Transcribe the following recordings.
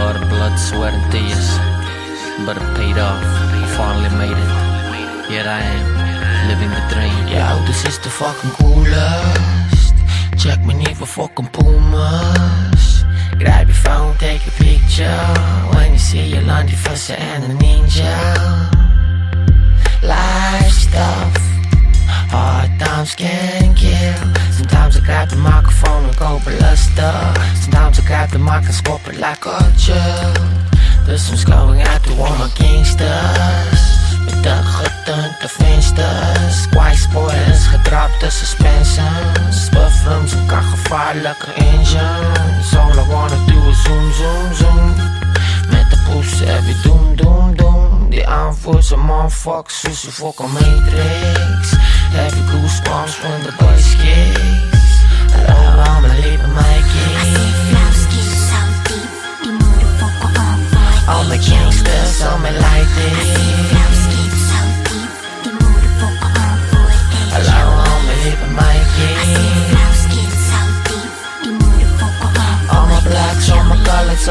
lot of blood, sweat, and tears. But it paid off. I finally made it. Here I am, living the dream. Yo, this is the fucking coolest. Check me nieuwe fucking Pumas. Grab your phone, take a picture. When you see your laundry fusser and a ninja. Life stuff. Hard times can kill. Sometimes I grab the microphone and go ballistic. Sometimes I grab the mic and it like a chill. Dus soms going out to all my gangsters. Met de getunte vensters. Spoilers, gedrapte suspensions. Buffrums en gevaarlijke engines. All I wanna do is zoom, zoom, zoom. Met de poes heavy doom, doom, doom. Die aanvoers een motherfucker, zoals een fucking matrix. Heavy goosebumps when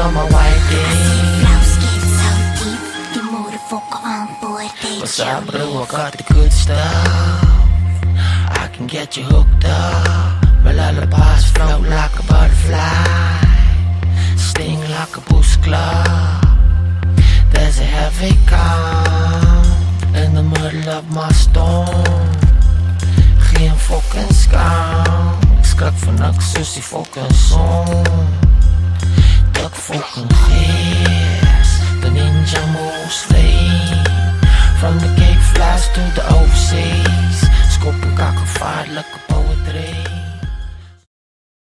colors, all my white kids. What's up, bro? I got the good stuff. I can get you hooked up. My lullabies float like a butterfly, sting like a boost club. There's a heavy calm in the middle of my storm. Geen fucking scam. Ik schrik van niks soos die fucking song. Dik fucking gees. The ninja moves free. From the Cape flies to the overseas. Skop en kak gevaarlijke